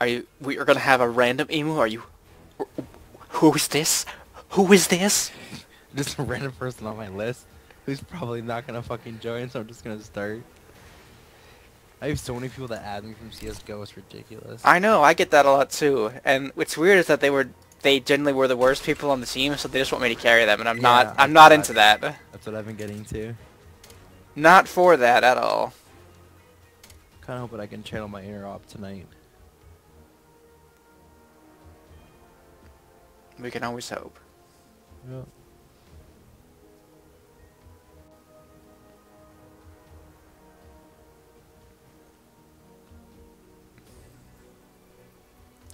Are you? We are gonna have a random emu. Are you? Who is this? Who is this? Just a random person on my list who's probably not gonna fucking join, so I'm just gonna start. I have so many people that add me from CS:GO. It's ridiculous. I know. I get that a lot too. And what's weird is that they were they generally were the worst people on the team, so they just want me to carry them, and I'm Yeah, not. I'm not thought- into that. That's what I've been getting to. Not for that at all. Kind of hoping I can channel my inner op tonight. We can always hope. Yeah.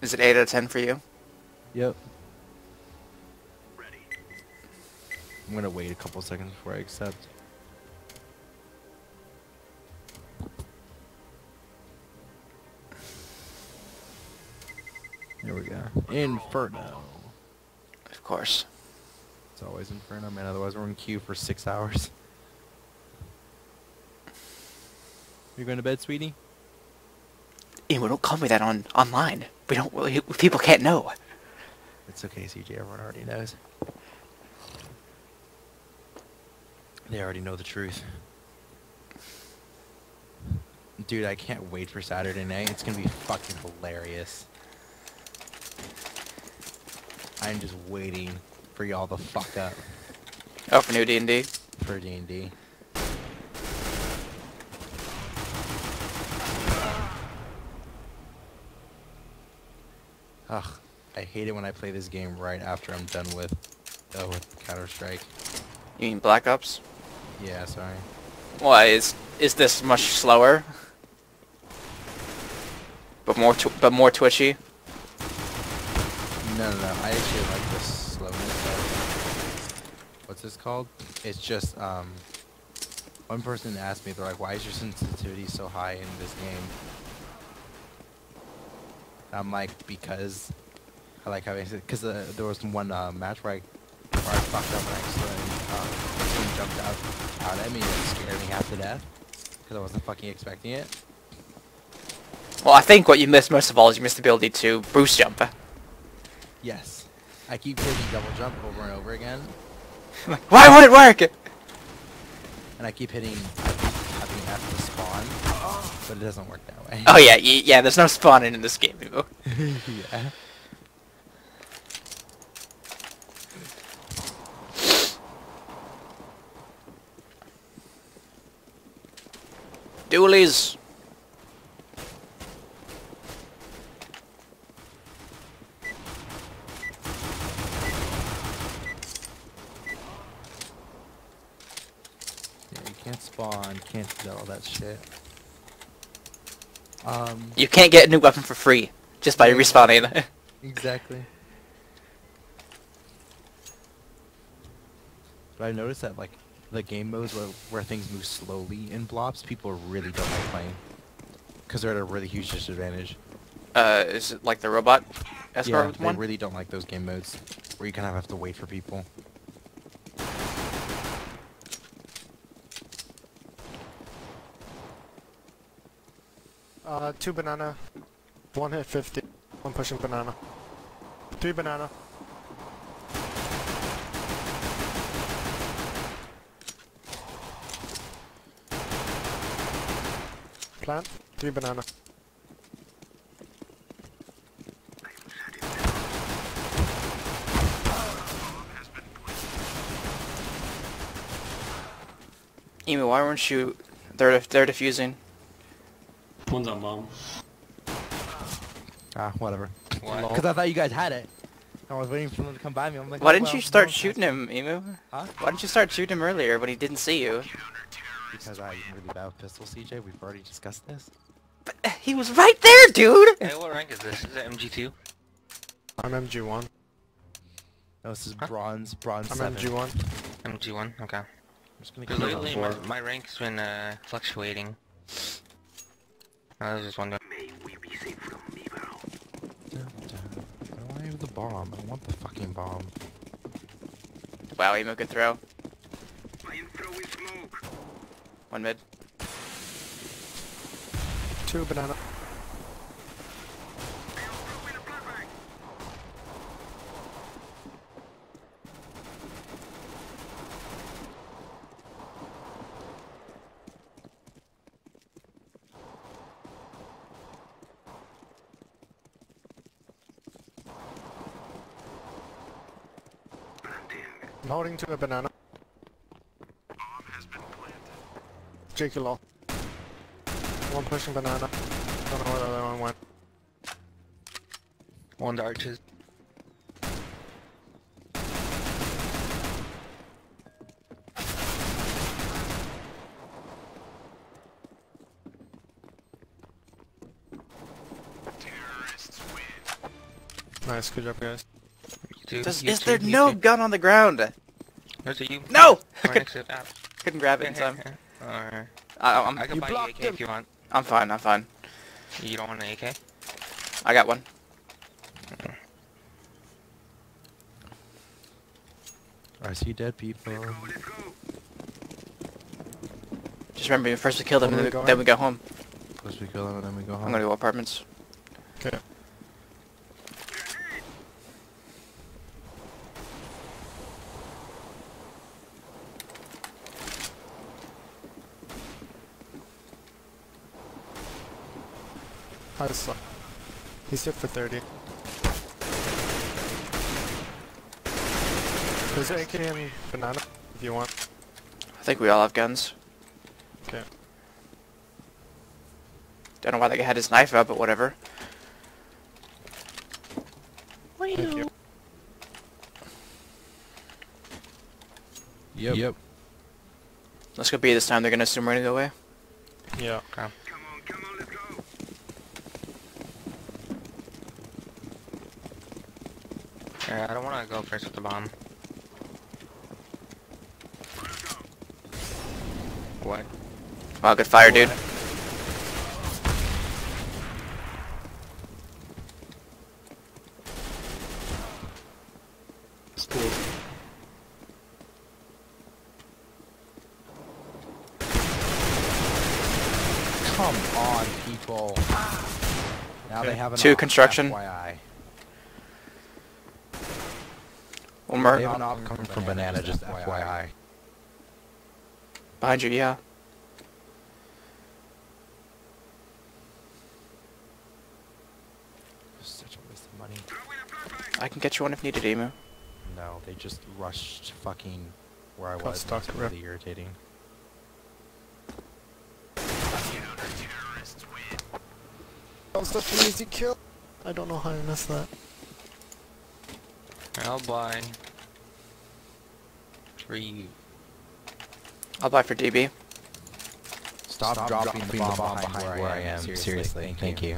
Is it eight out of ten for you? Yep. Ready. I'm gonna wait a couple seconds before I accept. There we go. Inferno. Of course. It's always Inferno, man. Otherwise, we're in queue for six hours. You going to bed, sweetie? Emu, don't call me that on online. We don't. we- People can't know. It's okay, CJ. Everyone already knows. They already know the truth. Dude, I can't wait for Saturday night. It's gonna be fucking hilarious. I'm just waiting for y'all to fuck up Oh, for new D and D. for D&D. Ugh, I hate it when I play this game right after I'm done with, uh, with Counter-Strike. You mean Black Ops? Yeah, sorry. Why is is this much slower? But more tw but more twitchy. No, no, no. I actually like the slowness of what's this called? It's just um. One person asked me, they're like, "Why is your sensitivity so high in this game?" I'm like, because I like how I said, because uh, there was one uh, match where I where I fucked up and accidentally um, someone jumped out out at me and scared me half to death because I wasn't fucking expecting it. Well, I think what you missed most of all is you missed the ability to boost jump. Yes, I keep hitting double jump over and over again. Why won't it work? And I keep hitting, I keep having F to spawn, but it doesn't work that way. Oh yeah, yeah. There's no spawning in this game. Emu. yeah. Dualies. Yeah, you can't spawn, do all that shit. Um, You can't get a new weapon for free just by Yeah. respawning. exactly. But I noticed that, like, the game modes where, where things move slowly in blobs, people really don't like playing. Because they're at a really huge disadvantage. uh, is it like the robot yeah, escort they one? really don't like those game modes where you kind of have to wait for people. Uh, two banana. One hit 50. One pushing banana. Three banana. Plant. Three banana. Emu, why weren't you? They're they're defusing. One's on bomb. Ah, whatever. Why? Because I thought you guys had it. I was waiting for them to come by me. I'm like, Why oh, didn't well, you start one has shooting him, Emu? Huh? Why didn't you start shooting him earlier when he didn't see you? Because I'm really bad with pistols, CJ. We've already discussed this. But uh, he was right there, dude. Hey, what rank is this? Is it MG2? I'm MG1. No, this is Huh? bronze, bronze I'm seven. MG1. MG1? Okay. I'm just gonna Because keep it lately my, my rank's been uh, fluctuating. I was just wondering. Dun, dun. I don't want the bomb. I want the fucking bomb. Wow, Emu, good throw. One mid. Two banana. I'm to a banana. Jakey low. One pushing banana. Don't know where the other one went. One to arches. Nice, good job guys. You Does, is there no gun on the ground? There's a you. No! Right next to. Couldn't grab it in time. Or I, I'm, I can You buy you AK him. if you want. I'm fine, I'm fine. You don't want an AK? I got one. I see dead people. Just remember, first we kill them, Where and are then we we, then we go home. First we kill them and then we go home. I'm gonna go apartments. Okay. High slot. He's hit for 30. There's AK and banana if you want. I think we all have guns. Okay. Don't know why they guy had his knife out, but whatever. Thank you. Yep. Yep. Let's go B this time. They're gonna assume we're gonna go away. Yeah. Okay. Yeah, I don't want to go first with the bomb. What? Wow, good fire, dude. Come on, people. Now they have an Two construction. FYI. One more They have an op coming from banana, just FYI. behind you. Yeah. Such a waste of money. I can get you one if needed, Emu. No, they just rushed fucking where I Got was. stuck, It's rip. really irritating. That was such an easy kill. I don't know how I missed that. I'll buy. Three. I'll buy for DB. Stop, dropping, the bomb, behind, where I am. Seriously, thank, you.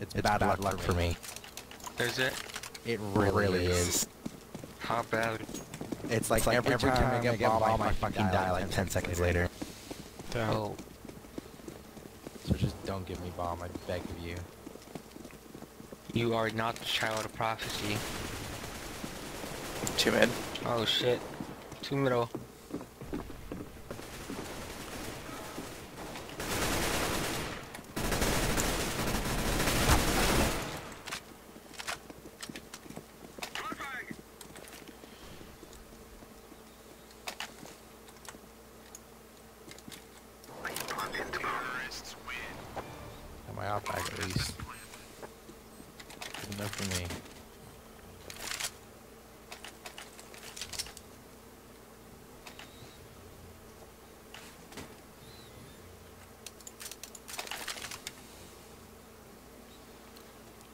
It's, bad, luck, for me. There's it. It really, is. How bad? It's like, every, time, I get bomb, I fucking die like 10 seconds later. Damn. Oh, So just don't give me bomb, I beg of you. you are not the child of prophecy. Two mid. Oh shit. Two middle. Got my op bag at least. Good enough for me.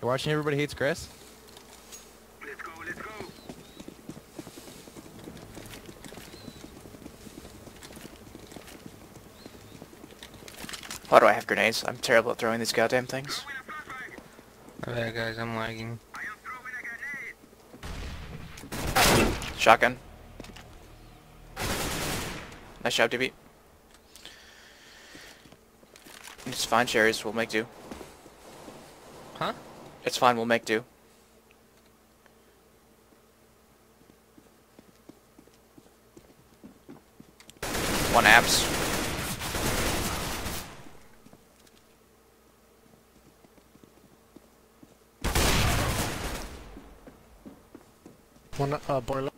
You're watching Everybody Hates Chris? Let's go, let's go. Why do I have grenades? I'm terrible at throwing these goddamn things. Alright oh, guys, I'm lagging. Shotgun. Nice job, DB. It's fine, cherries. We'll make do. It's fine. We'll make do. One apps. One uh, boiler.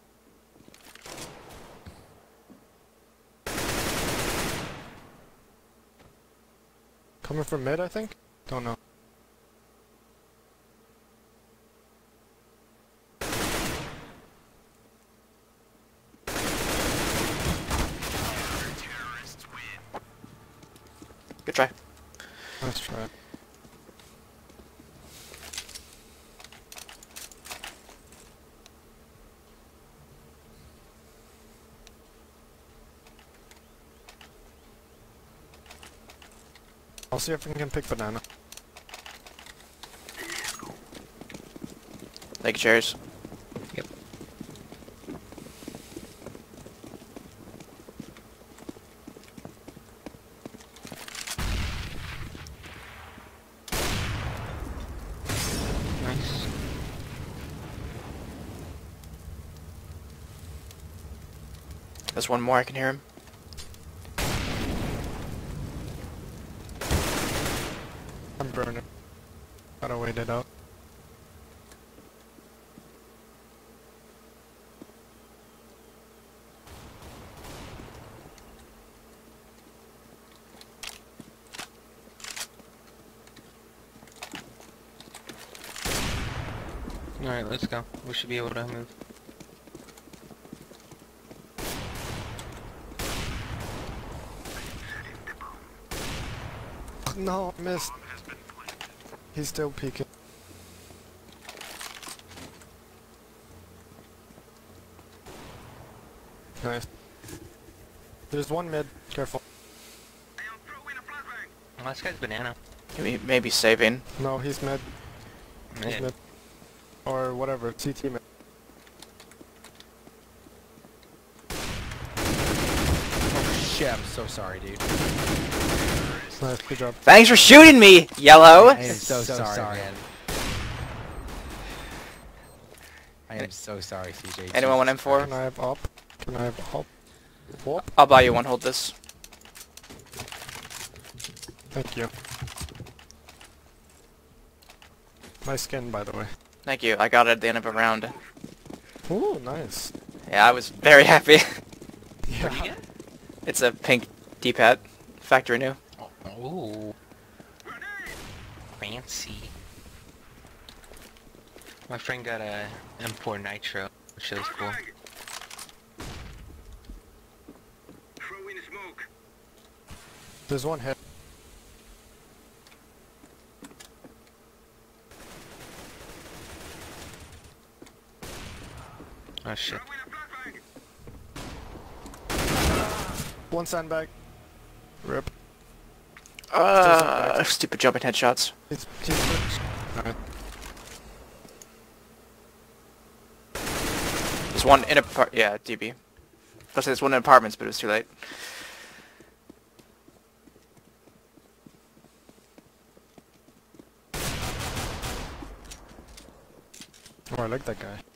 Coming from mid, I think? Don't know. Good try. Let's try it. I'll see if we can pick banana. Thank you, Cherries. Yep. Nice. There's one more, I can hear him. Burning. Gotta wait it out. Alright, let's go. We should be able to move. No, missed. He's still peeking. Nice. There's one mid. Careful. Oh, this guy's banana. Maybe, maybe saving. No, he's mid. He's Mid. mid. Or whatever. CT mid. Oh shit, I'm so sorry, dude. Nice. Good job. Thanks for shooting me, yellow! I am so, sorry, man. I am so sorry, CJ. Anyone want M4? Can I have up? Can I have up? Whoop. I'll buy you one, hold this. Thank you. Nice skin, by the way. Thank you, I got it at the end of a round. Ooh, nice. Yeah, I was very happy. Yeah. it's a pink D-pad. Factory new. Ooh. Fancy. My friend got a M4 Nitro, which is cool. There's one hit. Oh shit. One sandbag. Rip. Uh, stupid jumping headshots. He's, he's Alright. There's one in a par- yeah, DB. I was say there's one in apartments, but it was too late. Oh, I like that guy.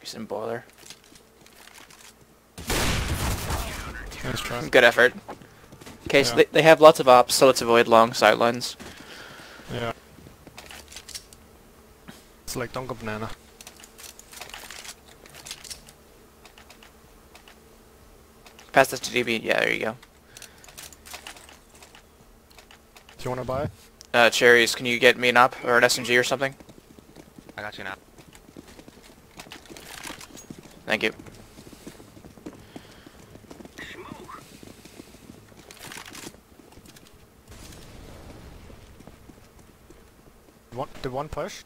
He's in boiler. Nice try. Good effort. Okay, so they, they have lots of ops, so let's avoid long sidelines. Yeah. It's like Donka Banana. Pass this to DB. Yeah, there you go. Do you wanna buy? Uh, cherries, can you get me an op or an SMG or something? I got you now. Thank you. One, did one push?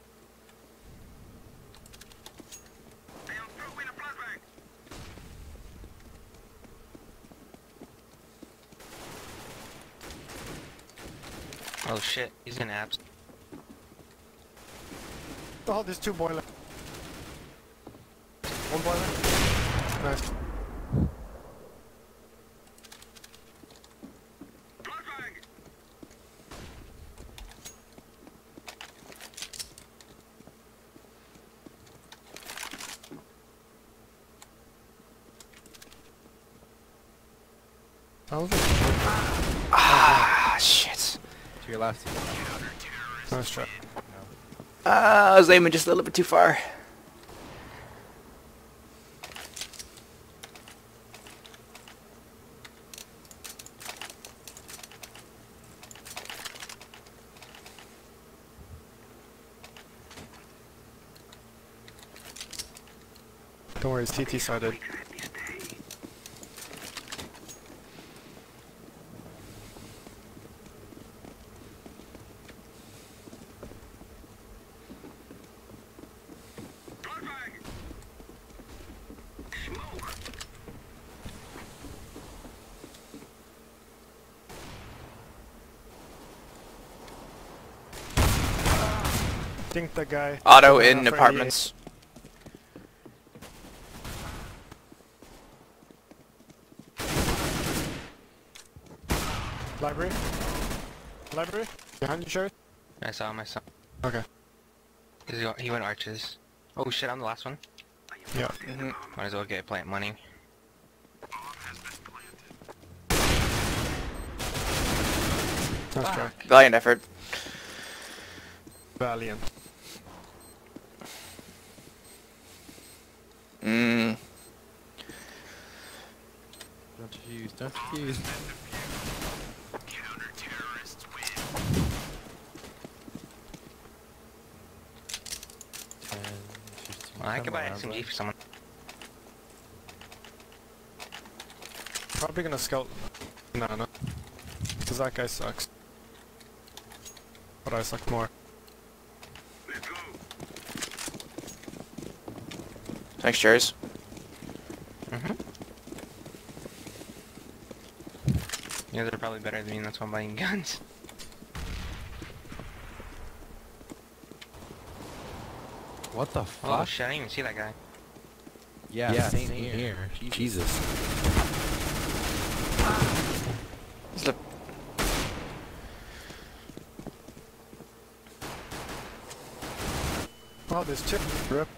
Oh shit, he's in apps. Oh, there's two boiler. One boiler. Nice. That was a Ah, shit. To your left. nice try. Uh, I was aiming just a little bit too far. Worry, TT sided. Think the guy. Auto in apartments. NDA. Library. Library. Behind you, Sherry. I saw him, I saw him. Okay. Is He he went arches. Oh shit, I'm the last one. Yeah. hmm Might as well get a plant money. Nice try. Valiant effort. Valiant. Mm. Don't defuse, don't defuse. Well, I could buy an rounds SMG for someone. Probably gonna scout Banana. Cause that guy sucks. But I suck more. Thanks, Cheers. Mm-hmm. You guys are probably better than me, and that's why I'm buying guns. What the Oh fuck? shit, I didn't even see that guy. yeah, yeah, same, same here. here. Jesus. Slip. Oh, there's two. Rip.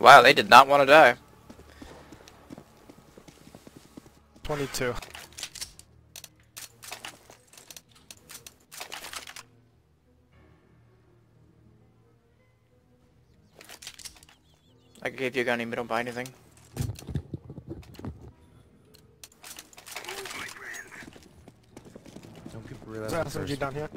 Wow, they did not want to die. 22. I gave you a gun and you don't buy anything. Don't people realize There's the an SMG first- down here.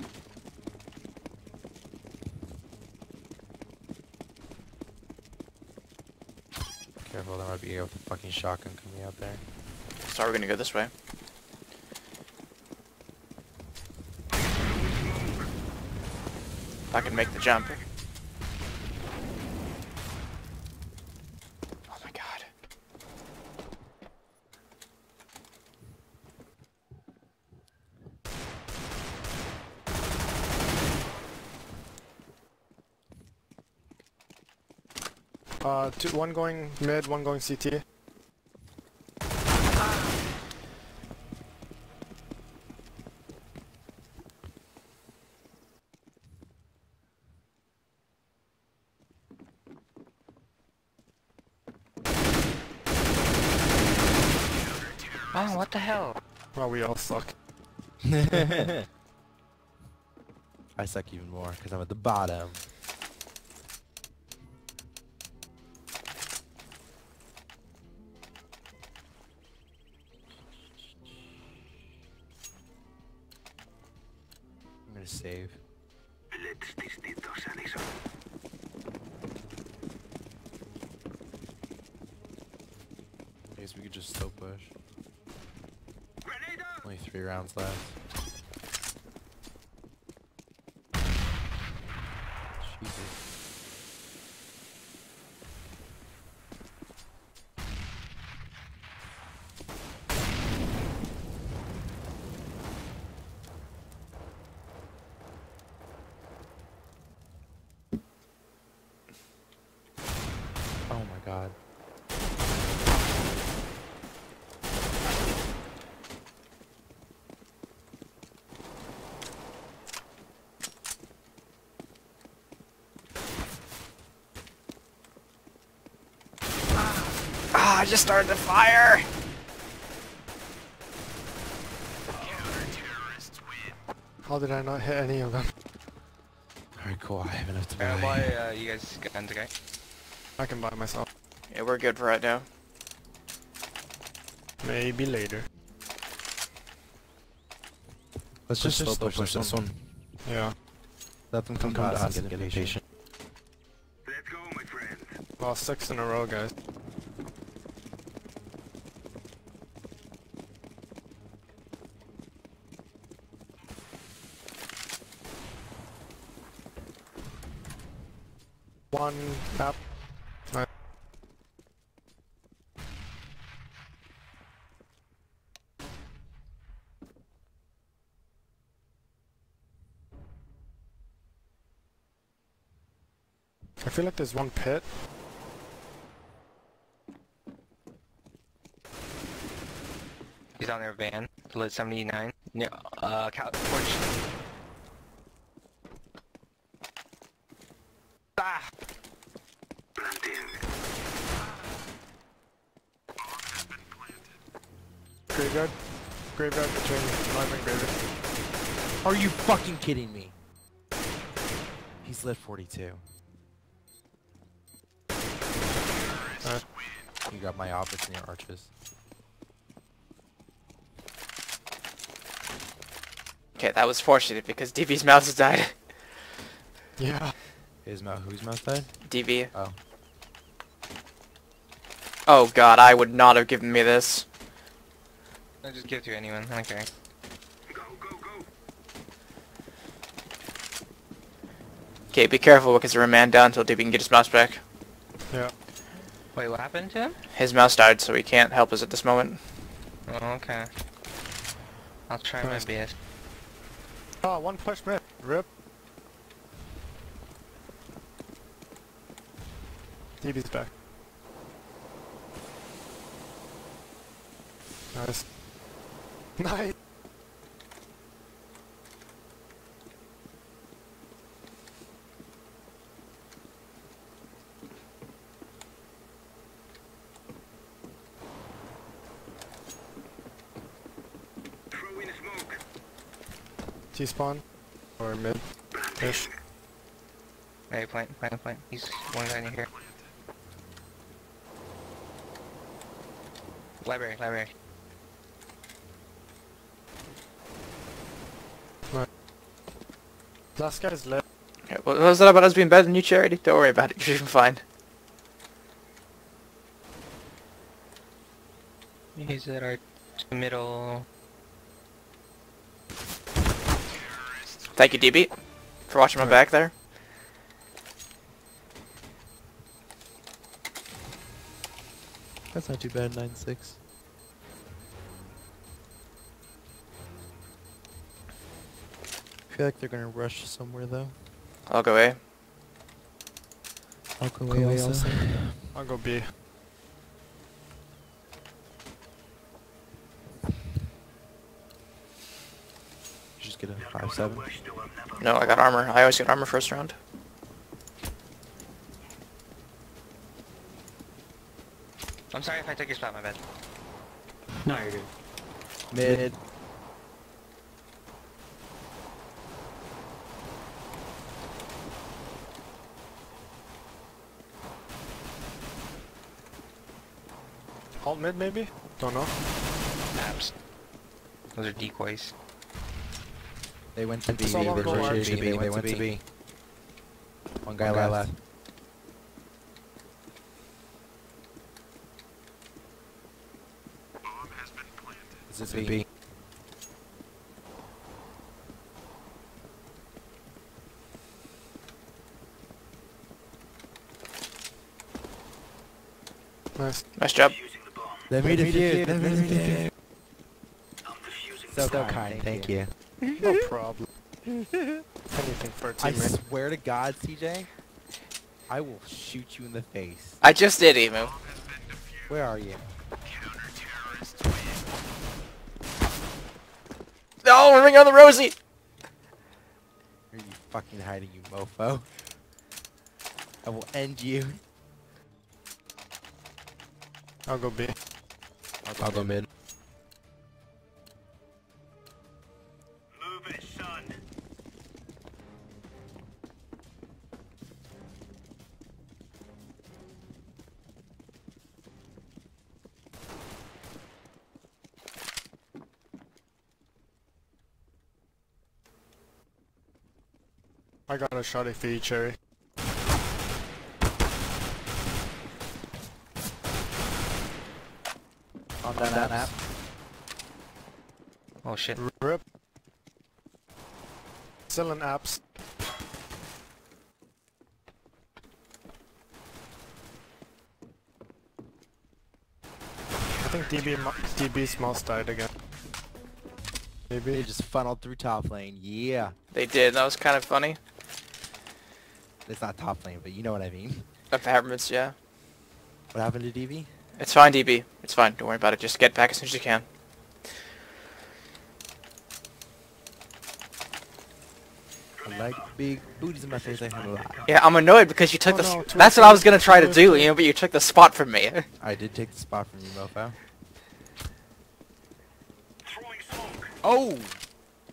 Careful, there might be a fucking shotgun coming out there. So we're gonna go this way. If I can make the jump. Two, one going mid, one going CT. Oh, what the hell? Well, we all suck. I suck even more because I'm at the bottom. I just started the fire! How did I not hit any of them? Alright, cool. I have enough to Uh, buy. why, uh, you guys guns, okay? I can buy myself. Yeah, we're good for right now. Maybe later. Let's just, slow push, this one. Yeah. Let them come, to us and get impatient. Let's go, my friend. Lost six in a row, guys. One tap. Nice. I feel like there's one pit. He's on their van. Lit 79. No, uh, Cal porch. Ah! Graveyard. Graveyard between lime and graveyard. Are you fucking kidding me? He's lit 42. Uh, You got my office and your arches. Okay, that was fortunate because DB's mouse has died. yeah. His mouse, whose mouse died? DB. Oh. Oh god, I would not have given me this. I'll just give it to anyone. Okay. don't care. Okay, be careful because we're a man down until DB can get his mouse back. Yeah. Wait, what happened to him? His mouse died, so he can't help us at this moment. Oh, okay. I'll try my best. Oh, one push mid. Rip. DB's back. Nice. Nice. T spawn or mid ish. Hey, plant, plant, plant. He's one guy in here. Library, library. Last guy is lit. Okay, what was that about us being better than you, Charity? Don't worry about it, you're even fine. He's at our middle. Thank you, DB, for watching my back there. That's not too bad, 9-6. I feel like they're gonna rush somewhere though. I'll go A. I'll go away also. I'll go B. get a 5-7. No, I got armor. I always get armor first round. I'm sorry if I took your spot, my bad. No, you're good. Mid. Alt mid maybe? Don't know. Apps. Those are decoys. They went to B. They went to arch. B. They went to B. One guy left. This is B. Nice. Nice job. Let me defuse. Let me defuse. So, so kind. Thank you. No problem. Anything for a I teammate. swear to God, CJ, I will shoot you in the face. I just did, Emu. Where are you? No, we're ring on the Rosie! Where are you fucking hiding, you mofo? I will end you. I'll go B. I'll go mid. I got a shotty for you, Cherry. On that, app. Oh shit. Rip. Selling apps. I think DB DB's mouse died again. Maybe. They just funneled through top lane, yeah. They did, that was kind of funny. It's not top lane, but you know what I mean. Apartments, yeah. What happened to DB? It's fine, DB. It's fine. Don't worry about it. Just get back as soon as you can. I like big booties in my face. I have a lot. Yeah, I'm annoyed because you took Oh the. no, That's what I was gonna try to do, you know, but you took the spot from me. I did take the spot from you, mofo. Oh!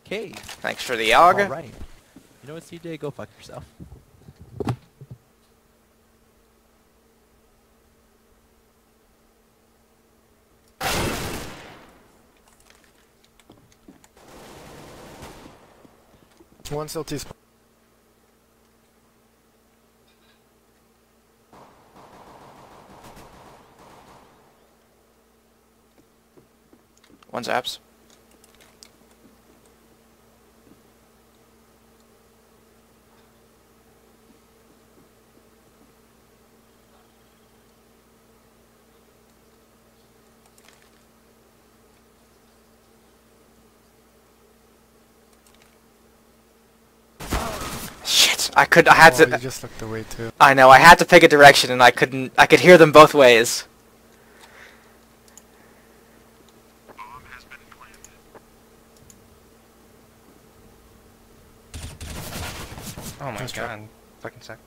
Okay. Thanks for the AUG. Alright. You know what, CJ? Go fuck yourself. One CLT sp- One's apps. Shit! I could. I had oh, to. you just looked away too. I know. I had to pick a direction, and I couldn't. I could hear them both ways. Oh my Nice try. god. Fucking suck.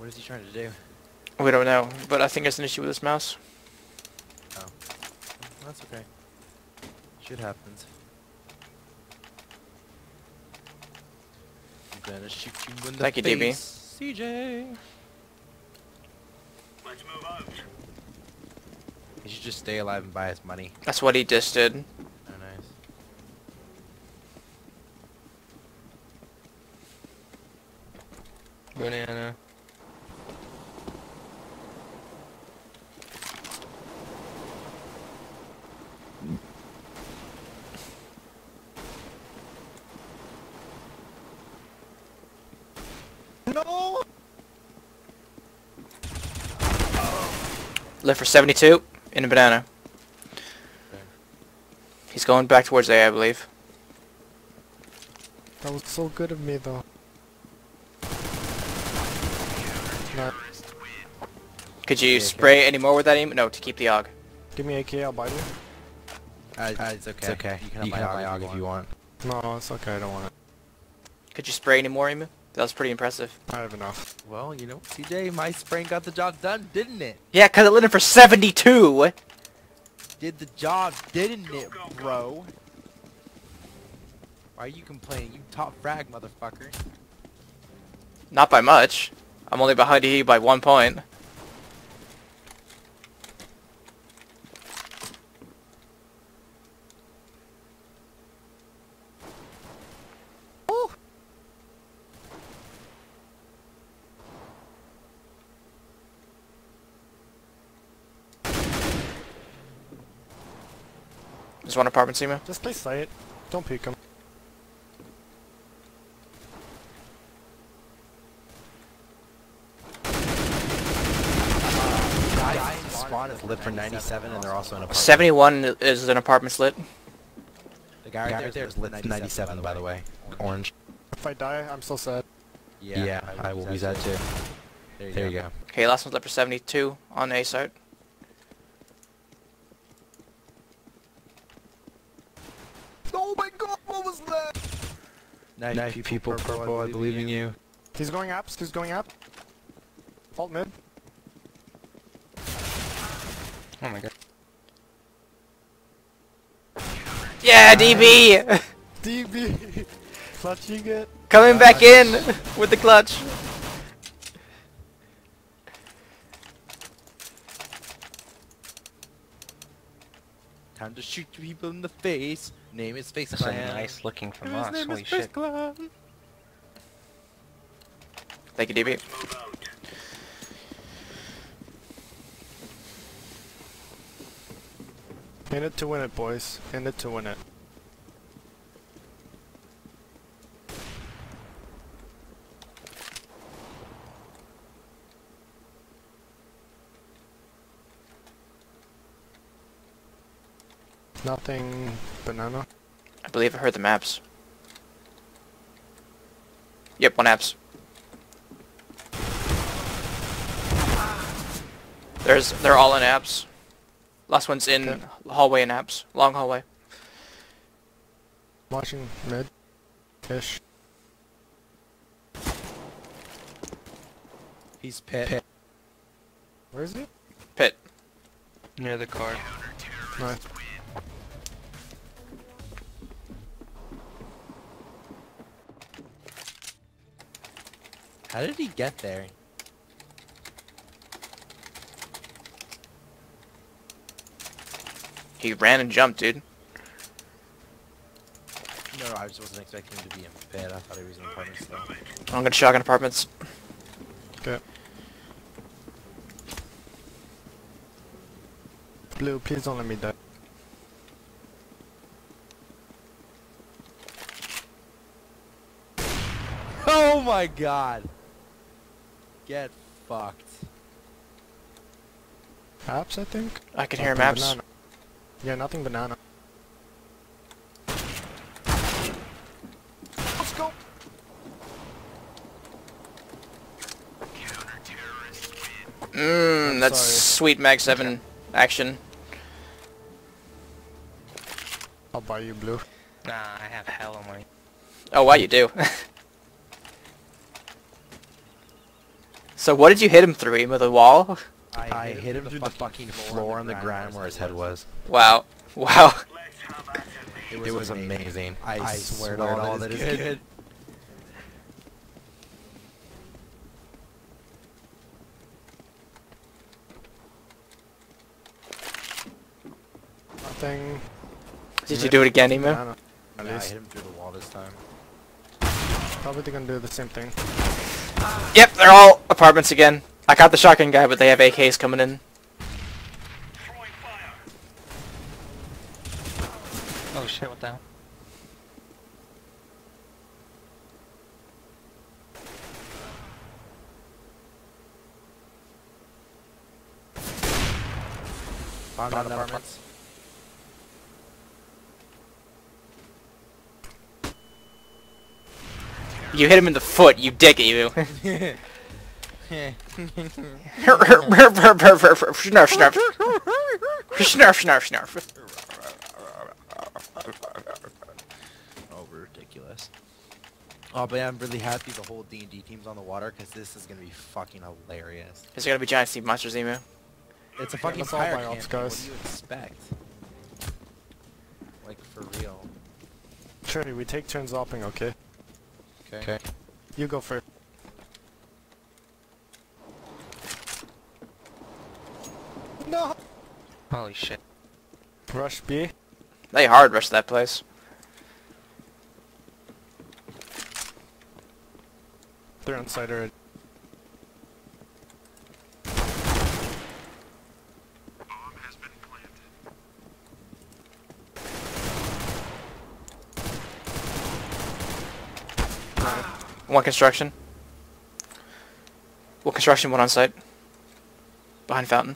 What is he trying to do? We don't know, but I think there's an issue with this mouse. Oh. That's okay. Shit happens. I'm gonna shoot you in the Thank you, DB. face, CJ. He should just stay alive and buy his money. That's what he just did. Oh, nice. Banana. Live for 72 in a banana. He's going back towards A, I believe. That was so good of me though. No, Could you Yeah, spray any more with that aim? No, to keep the AUG. give me AK, I'll buy you. Uh, it's okay. It's okay. You can have my AUG if you want. No, it's okay, I don't want it. Could you spray any more, Emu? That was pretty impressive. I have enough. Well, you know, CJ, my spraying got the job done, didn't it? Yeah, because it lit him for 72! Did the job, didn't it, bro? Why are you complaining? You top frag, motherfucker. Not by much. I'm only behind you by one point. There's one apartment, Seema. Just play sight. Don't peek him. Spawn is lit for 97, and they're also in a 71 is an apartment lit. The guy right there is lit for 97, by the way. Orange. If I die, I'm so sad. Yeah, I will use that too. There you, go. Okay, last one's lit for 72 on A site. Knife, Knife people, purple, I believe in you. He's going up, he's going up. Alt mid. Oh my god. Yeah, DB! DB! Clutching it. Coming back in with the clutch. Time to shoot people in the face. Name is Face That's a Clan. nice looking from His us. name Holy is Face shit. Clan. Thank you, DB. In it to win it, boys. In it to win it. Nothing banana. I believe I heard the maps. Yep, one apps. There's, they're all in apps. Last one's in Okay. hallway in apps. Long hallway. Watching mid. Ish. He's pit. Where is he? Pit. Near the car. Nice. How did he get there? He ran and jumped, dude. No, I just wasn't expecting him to be in pit. I thought he was in apartments though. I'm gonna shotgun apartments. Okay. Blue, please don't let me die. Oh my god! Get fucked. Apps, I think? I can hear maps. banana. Yeah, nothing banana. Let's go! Mmm, that's sorry. sweet Mag 7 action. I'll buy you blue. Nah, I have hella money. Oh, wow, you do. so what did you hit him through? Him with a wall? I, hit him through the fucking floor on the ground where his head was. Wow. Wow. It was amazing. I, swear to all that is good. Nothing. Did you do it again, Emu? Yeah, I least. hit him through the wall this time. Probably they're gonna do the same thing. Yep, they're all apartments again. I got the shotgun guy, but they have AKs coming in. Oh shit, what the hell? Found out apartments. You hit him in the foot, you dick, Emu. snarf, snarf. Snarf, snarf, snarf. Oh, ridiculous. Oh, but I'm really happy the whole D&D team's on the water because this is gonna be fucking hilarious. Is there gonna be giant sea monsters, Emu? It's a fucking let's all fire buy campaign. What do you expect? Like for real. Cherry, we take turns opping, okay? Okay. You go first. No! Holy shit. Rush B. They hard rush that place. They're inside already. One construction. One construction, one on site. Behind fountain.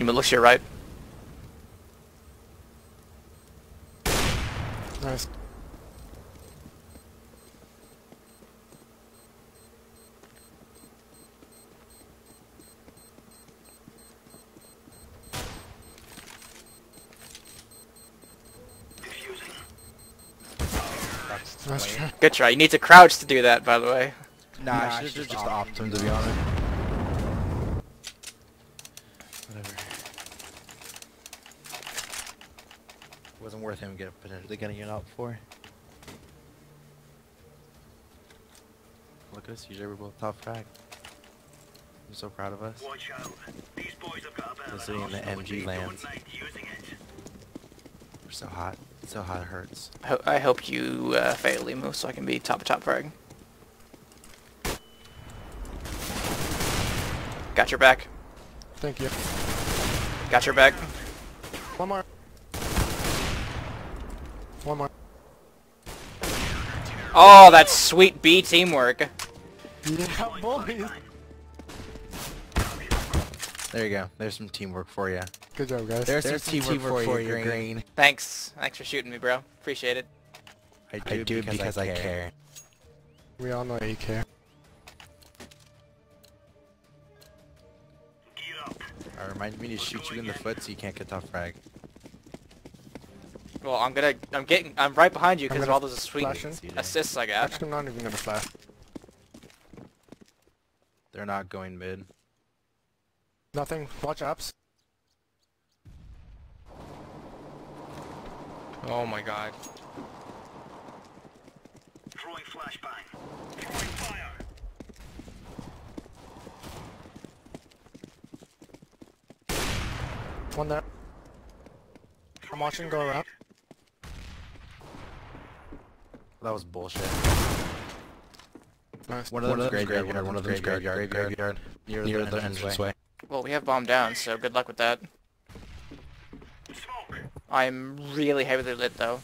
Emu looks to your right. Nice. That's true. Good try. You need to crouch to do that, by the way. Nah, I should have just opted him to be honest. Whatever. Wasn't worth him get, potentially getting it out for. Look at us, CJ, we're both top frag. I'm so proud of us. Watch out. These boys have got a bit We're of sitting in the MG and lands. don't mind using it. We're so hot. So hot it hurts. I, ho- I hope you uh, fail Limu so I can be top of top frag. Got your back. Thank you. Got your back. One more. One more. Oh, that's sweet B teamwork. Yeah, boys. There you go. There's some teamwork for you. Good job, guys. There's, some teamwork, for, you, Green. Thanks. Thanks for shooting me, bro. Appreciate it. I do, I do it because, I, care. We all know you care. Gear up. I remind me to shoot you in the foot so you can't get top frag. Well, I'm gonna, I'm getting, I'm right behind you because of all those sweet flash in. CJ. assists I got. Actually, I'm not even gonna flash. They're not going mid. Nothing. Watch apps. Oh my god. Throwing flashbang. Throwing fire. One there. I'm watching go around. That was bullshit. Nice. One of them's graveyard, one of them's graveyard, graveyard, near, near the entrance way. Well, we have bomb down, so good luck with that. I'm really heavily lit though.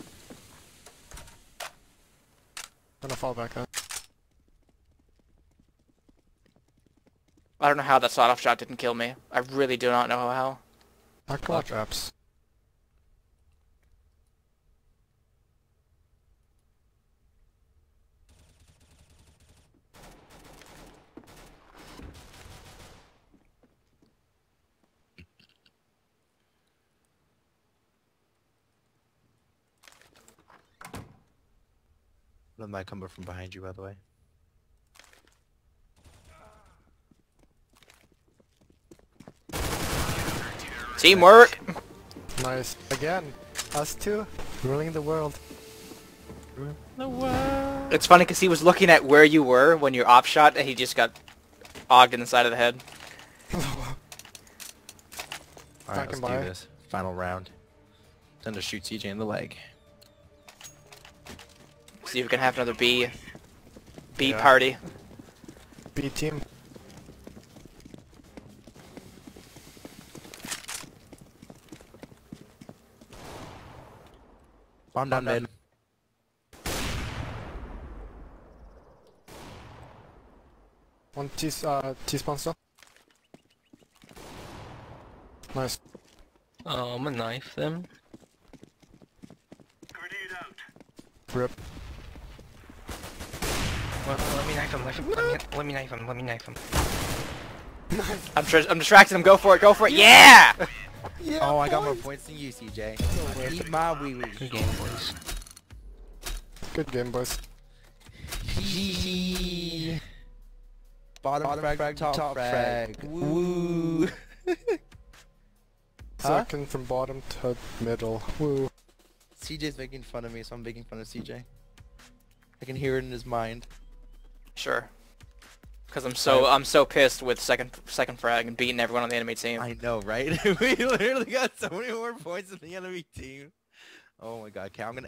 Gonna fall back then. I don't know how that sawed-off shot didn't kill me. I really do not know how. I watch apps. Might come up from behind you, by the way. Teamwork! Nice. Again. Us two. Ruling the world. The world. It's funny because he was looking at where you were when your op shot and he just got ogged in the side of the head. Alright, let's do this. Final round. Time to shoot CJ in the leg. See if we can have another B. B Yeah. party. B team. Bomb down mid. One T uh T spawn still. Nice. Oh, I'm gonna knife them. Grenade out. Rip. Let, let me knife him, let, me- let, me, let me knife him, let me knife him. I'm tr I'm distracting him. Go for it. Go for it. Yeah! Yeah. Oh, I got more points than you, CJ. Eat my wee wee. Good game, boys. Good game, boys. Bottom, frag, top, top frag. Woo. Huh? Second from bottom to middle. Woo. CJ's making fun of me, so I'm making fun of CJ. I can hear it in his mind. Sure. Because I'm so I'm so pissed with second second frag and beating everyone on the enemy team. I know, right? we literally got so many more points than the enemy team. Oh my god, okay, I'm gonna